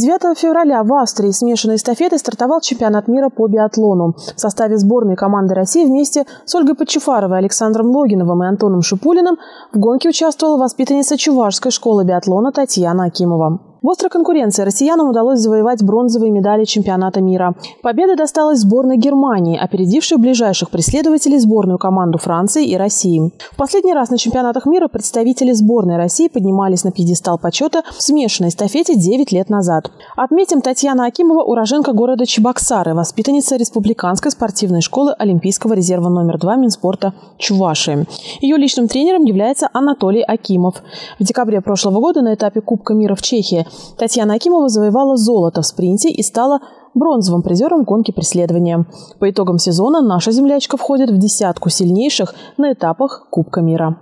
9 февраля в Австрии смешанной эстафетой стартовал чемпионат мира по биатлону. В составе сборной команды России вместе с Ольгой Подчефаровой, Александром Логиновым и Антоном Шипулиным в гонке участвовала воспитанница Чувашской школы биатлона Татьяна Акимова. В острой конкуренции россиянам удалось завоевать бронзовые медали чемпионата мира. Победа досталась сборной Германии, опередившей ближайших преследователей сборную команду Франции и России. В последний раз на чемпионатах мира представители сборной России поднимались на пьедестал почета в смешанной эстафете 9 лет назад. Отметим, Татьяна Акимова – уроженка города Чебоксары, воспитанница Республиканской спортивной школы Олимпийского резерва номер 2 Минспорта Чувашии. Ее личным тренером является Анатолий Акимов. В декабре прошлого года на этапе Кубка мира в Чехии Татьяна Акимова завоевала золото в спринте и стала бронзовым призером гонки преследования. По итогам сезона наша землячка входит в десятку сильнейших на этапах Кубка мира.